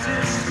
Just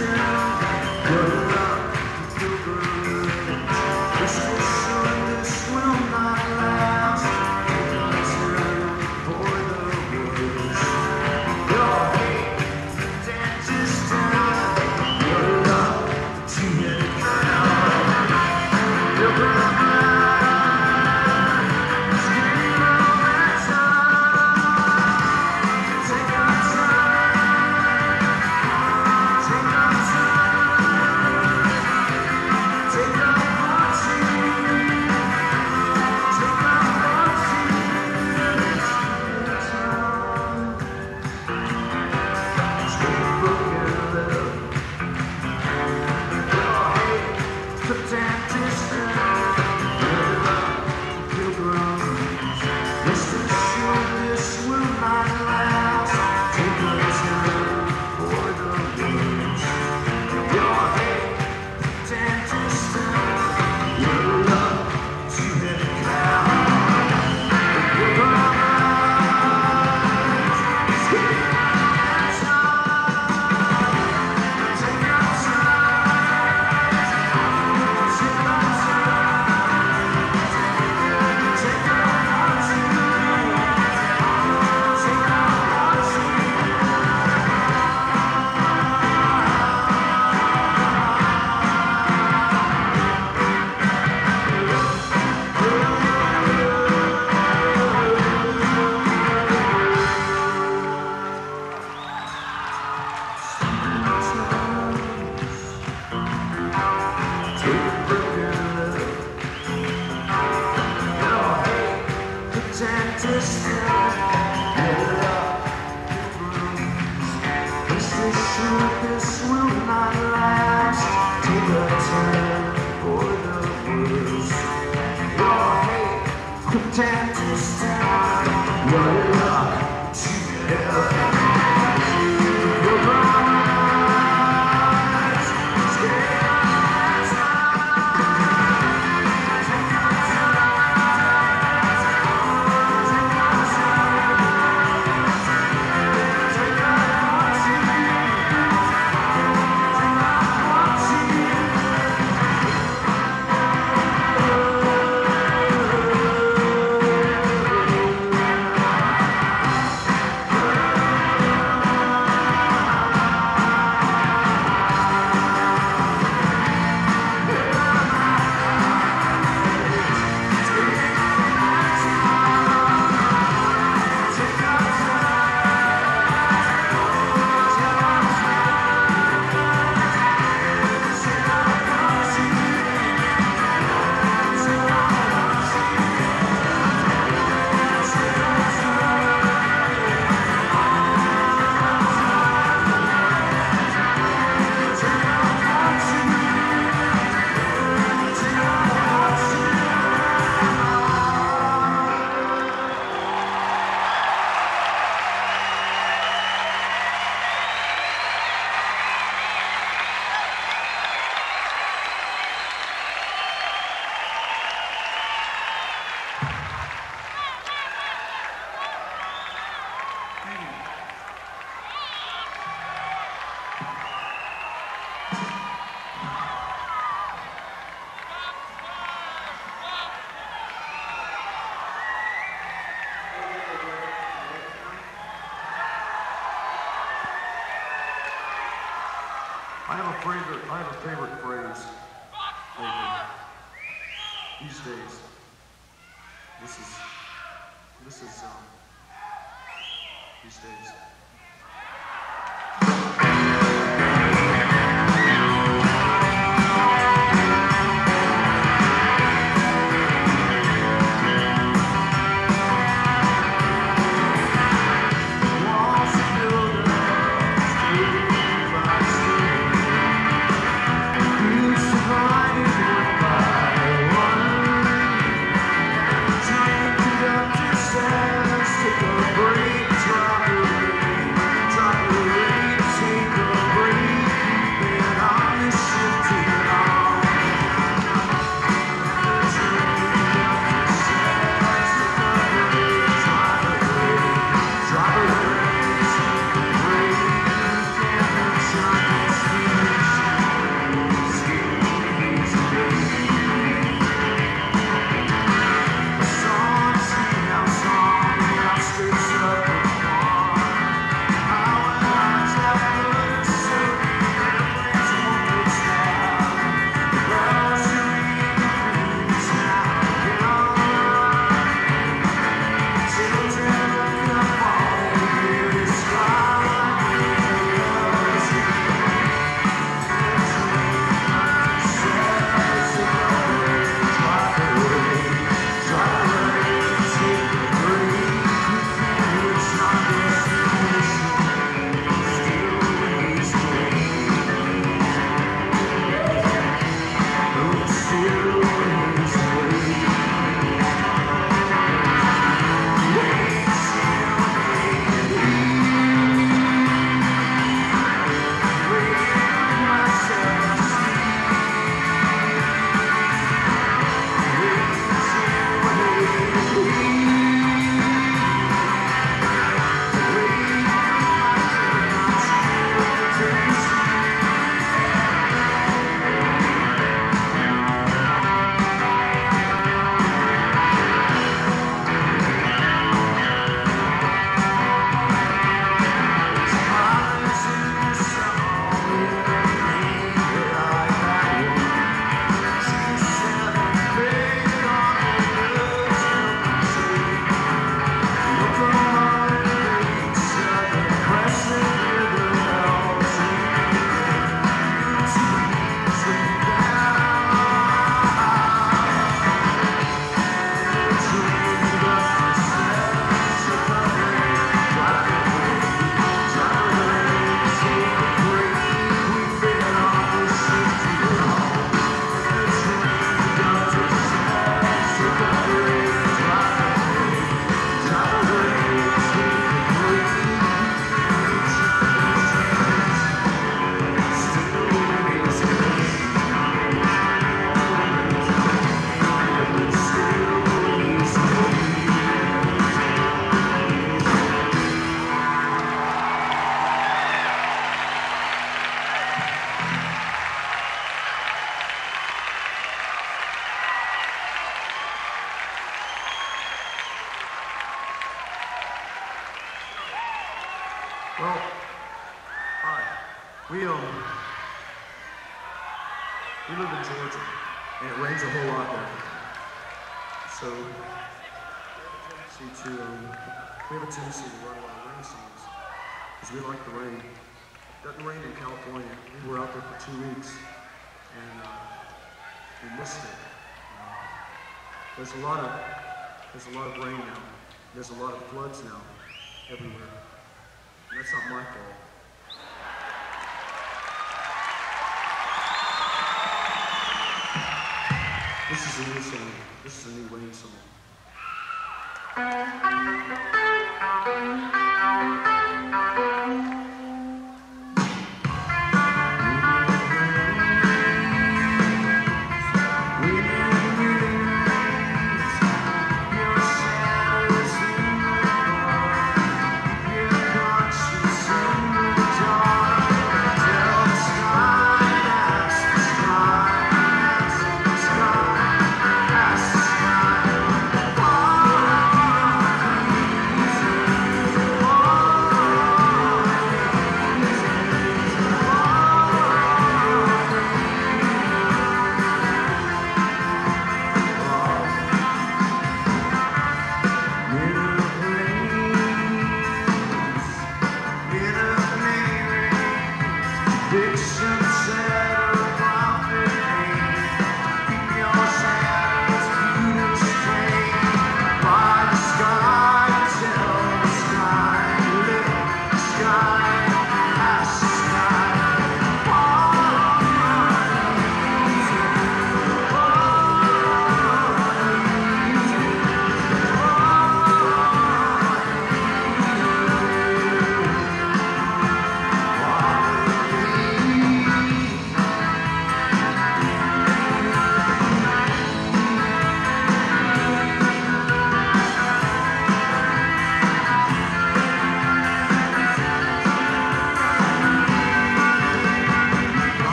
There's a lot of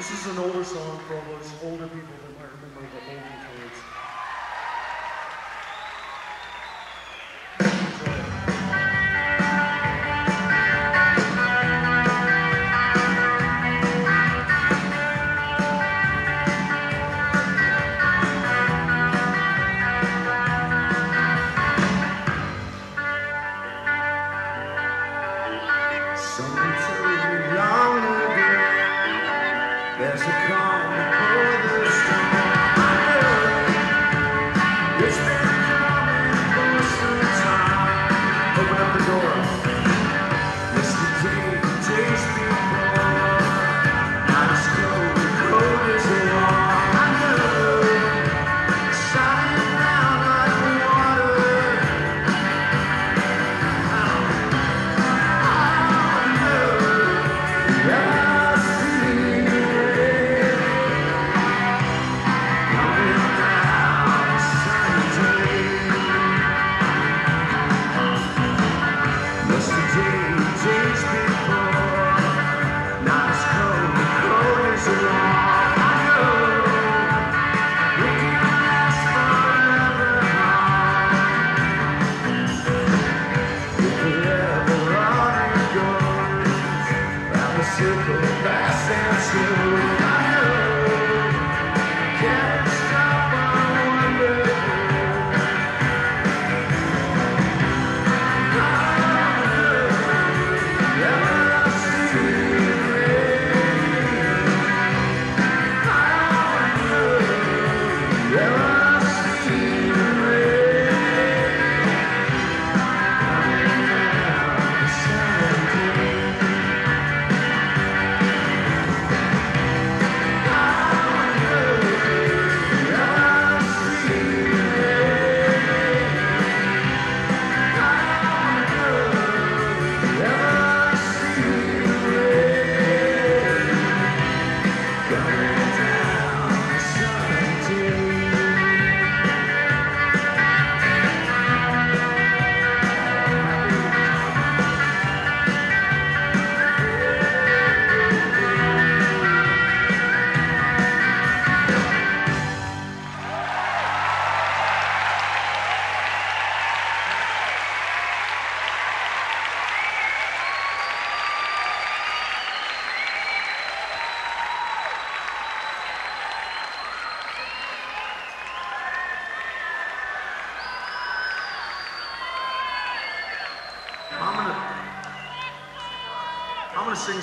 This is an older song for all those older people.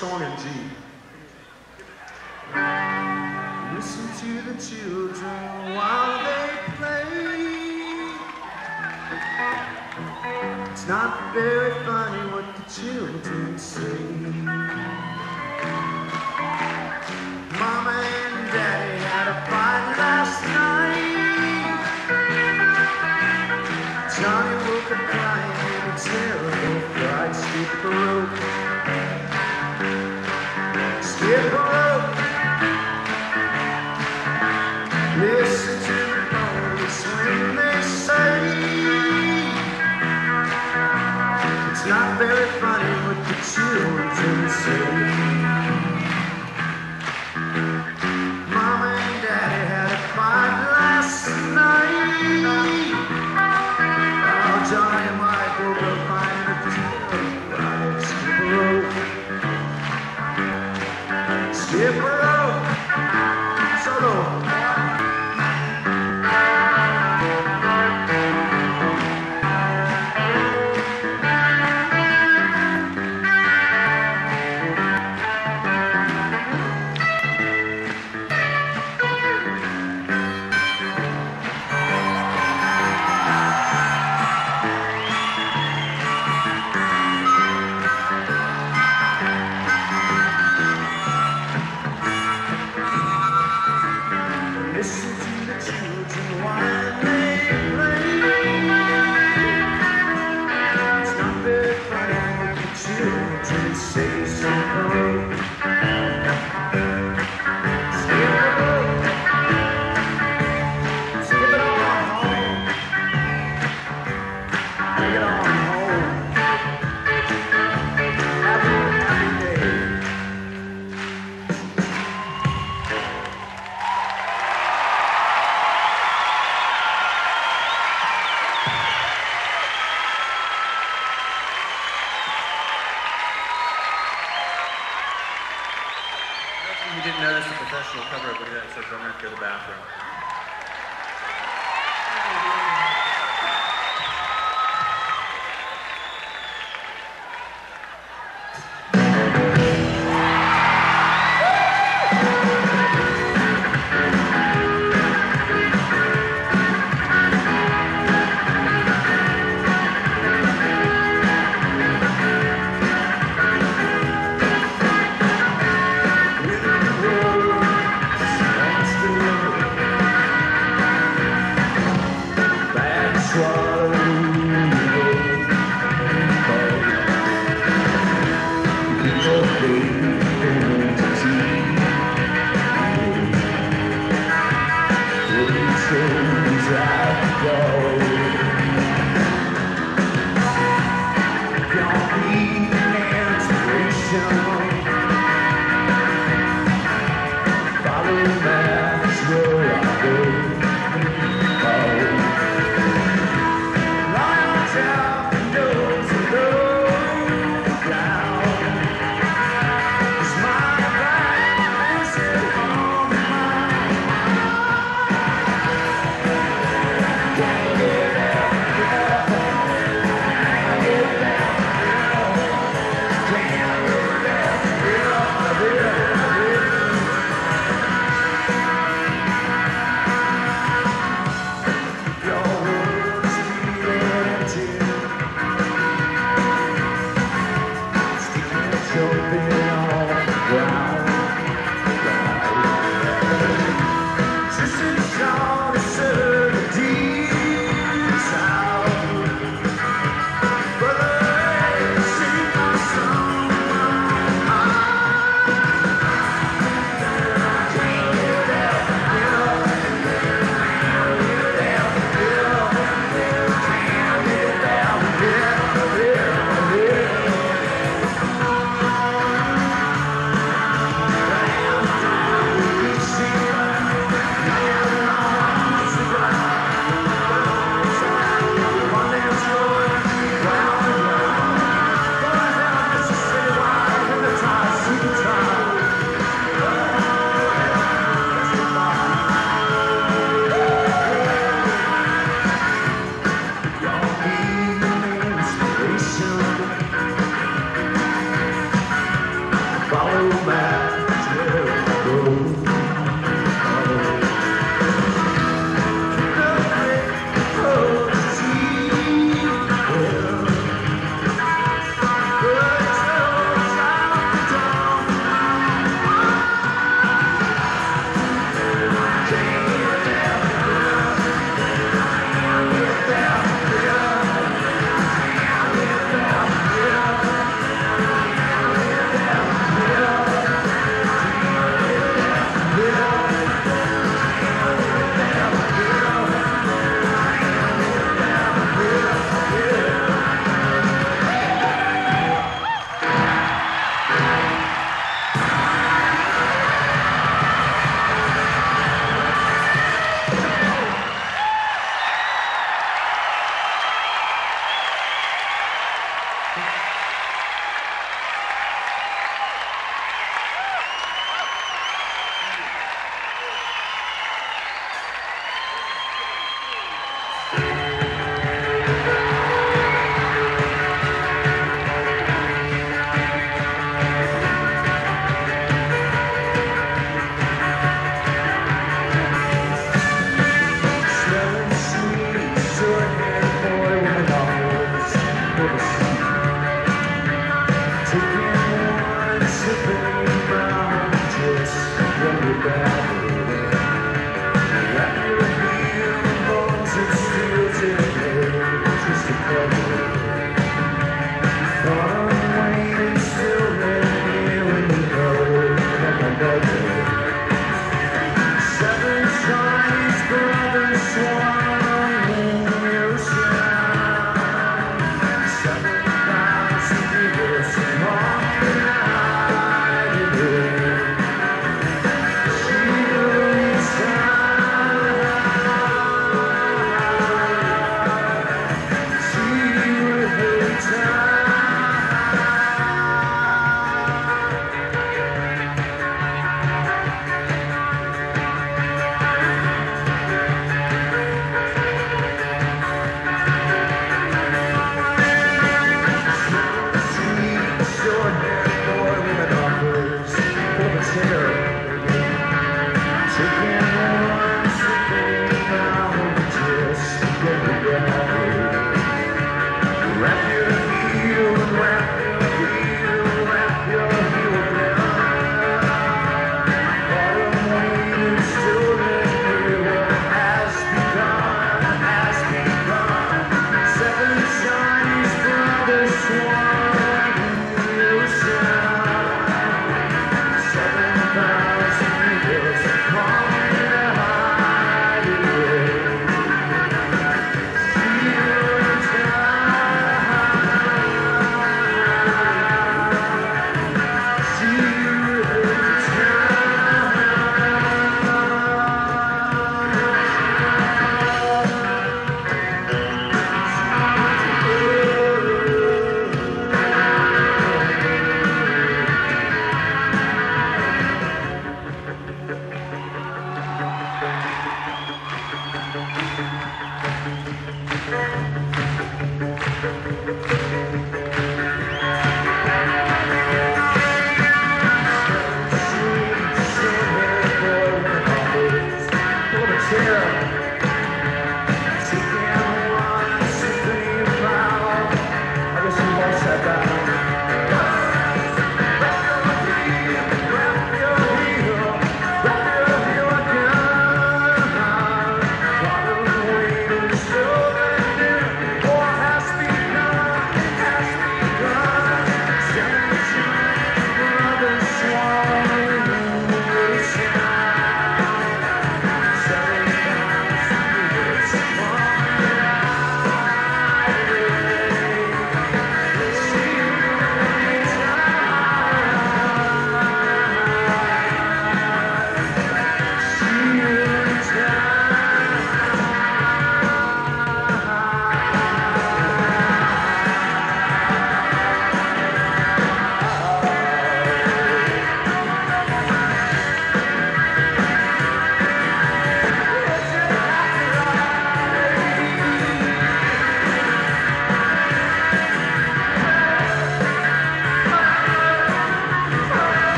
双人指引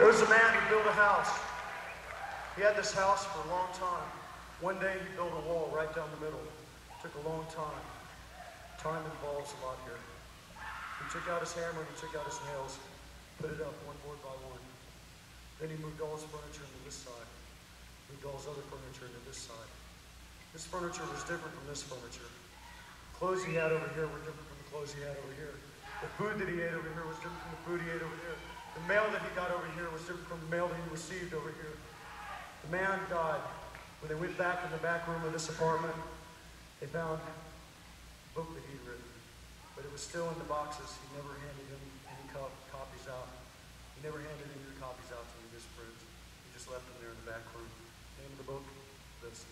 There was a man who built a house. He had this house for a long time. One day he built a wall right down the middle. It Took a long time. Time involves a lot here. He took out his hammer, and he took out his nails, put it up one board by one. Then he moved all his furniture into this side. Moved all his other furniture into this side. This furniture was different from this furniture. The Clothes he had over here were different from the clothes he had over here. The food that he ate over here was different from the food he ate over here. The mail that he got over here was different from the mail that he received over here. The man died. When they went back in the back room of this apartment, they found a book that he'd written, but it was still in the boxes. He never handed him any co- copies out. He never handed any of the copies out to me, this friends. He just left them there in the back room. Name of the book, this.